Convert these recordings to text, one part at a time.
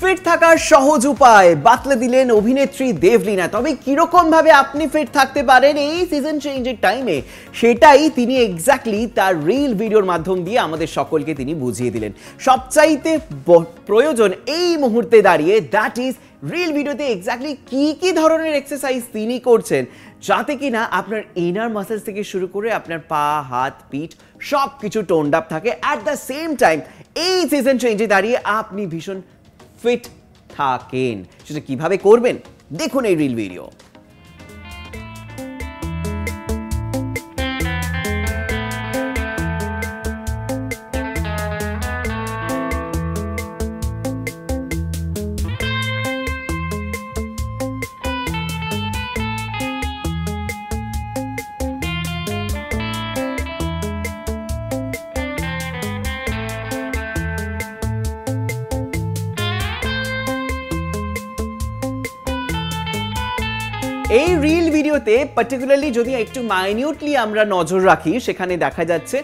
Fit থাকার সহজ উপায়, বাতলে দিলেন অভিনেত্রী দেবলীনা। তবে কীরকম ভাবে আপনি ফিট থাকতে পারেন এই সিজন চেঞ্জের টাইমে সেটাই তিনি এক্স্যাক্টলি তার রিল ভিডিওর মাধ্যম দিয়ে আমাদের সকলকে তিনি বুঝিয়ে দিলেন। সবচাইতে প্রয়োজন এই মুহূর্তে দাঁড়িয়ে দ্যাট ইজ রিল ভিডিওতে এক্স্যাক্টলি কি কি ধরনের এক্সারসাইজ তিনি করছেন, যাতে কি না আপনার ইনার মাসেলস থেকে শুরু করে আপনার পা, হাত, পিঠ সব কিছু টোন্ড আপ থাকে। অ্যাট দ্য সেম টাইম এই সিজন চেঞ্জে দাঁড়িয়ে আপনি ভীষণ ফিট থাকেন। সেটা কীভাবে করবেন? দেখুন এই রিল ভিডিও এই রিল ভিডিওতে পার্টিকুলারলি যদি একটু মাইনিউটলি আমরা নজর রাখি, সেখানে দেখা যাচ্ছে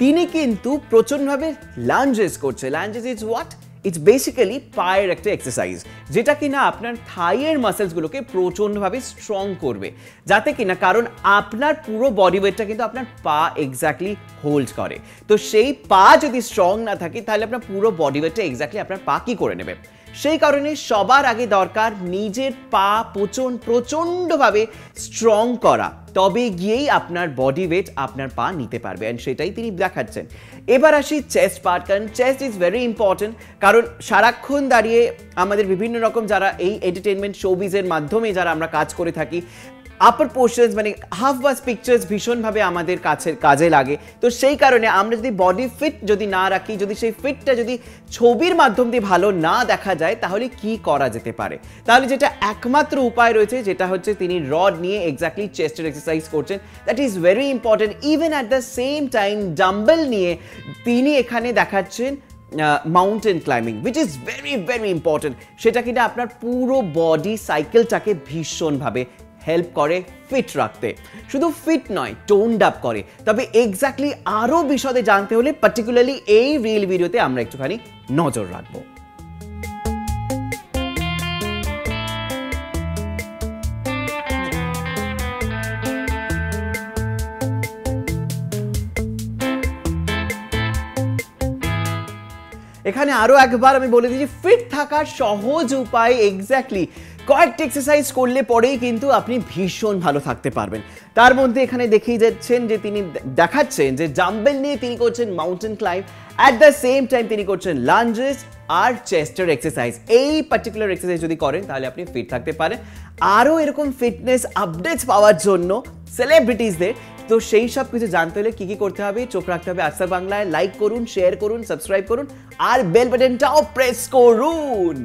তিনি কিন্তু প্রচণ্ডভাবে লাঞ্জেস করছে। Lunges is what it's basically পায়ের একটা এক্সারসাইজ যেটা কিনা আপনার থাইয়ের মাসেলসগুলোকে প্রচণ্ডভাবে স্ট্রং করবে। যাতে কিনা কারণ আপনার পুরো বডি ওয়েটটা কিন্তু আপনার পা এক্স্যাক্টলি হোল্ড করে। তো সেই পা যদি স্ট্রং না থাকে, তাহলে আপনার পুরো বডি ওয়েটটা এক্স্যাক্টলি আপনার পা কি করে নেবে? সেই কারণে সবার আগে দরকার নিজের পা প্রচণ্ড প্রচণ্ডভাবে স্ট্রং করা। তবে গিয়েই আপনার বডি ওয়েট আপনার পা নিতে পারবে অ্যান্ড সেটাই তিনি দেখাচ্ছেন। এবার আসি চেস্ট পার্ট কারণ চেস্ট ইজ ভেরি ইম্পর্টেন্ট কারণ সারাক্ষণ দাঁড়িয়ে আমাদের বিভিন্ন রকম যারা এই এন্টারটেনমেন্ট শোবিজের মাধ্যমে যারা আমরা কাজ করে থাকি আপার পোর্শনস মানে হাফ বাস পিকচার্স ভীষণভাবে আমাদের কাছে কাজে লাগে। তো সেই কারণে আমরা যদি বডি ফিট যদি না রাখি, যদি সেই ফিটটা যদি ছবির মাধ্যম দিয়ে ভালো না দেখা যায়, তাহলে কি করা যেতে পারে? তাহলে যেটা একমাত্র উপায় রয়েছে, যেটা হচ্ছে তিনি রড নিয়ে এক্স্যাক্টলি চেস্টের এক্সারসাইজ করছেন। That is very important even at the same time dumbbell নিয়ে তিনি এখানে দেখাচ্ছেন mountain climbing which is very very important সেটা কিনা আপনার পুরো বডি সাইকেলটাকে ভীষণভাবে হেল্প করে ফিট রাখতে। শুধু ফিট নয় টোন্ড আপ করে। তবে এক্স্যাক্টলি আরও বিশদে জানতে হলে পার্টিকুলারলি এই রিল ভিডিওতে আমরা একটুখানি নজর রাখব। এখানে আরও একবার আমি বলে দিচ্ছি ফিট থাকার সহজ উপায় এক্স্যাক্টলি কয়েকটি এক্সারসাইজ করলে পরেই কিন্তু আপনি ভীষণ ভালো থাকতে পারবেন। তার মধ্যে এখানে দেখেই যাচ্ছেন যে তিনি দেখাচ্ছেন যে জাম্বেল নিয়ে তিনি করছেন mountain climb at the same time তিনি করছেন লাঞ্জেস আর চেস্টের এক্সারসাইজ এই পার্টিকুলার এক্সারসাইজ যদি করেন, তাহলে আপনি ফিট থাকতে পারেন। আরও এরকম ফিটনেস আপডেটস পাওয়ার জন্য সেলিব্রিটিসদের তো সেই সব কিছু জানতে হলে কি কি করতে হবে, চোখ রাখতে হবে আস্তার বাংলায়। লাইক করুন শেয়ার করুন সাবস্ক্রাইব করুন, আর বেল বাটনটাও প্রেস করুন।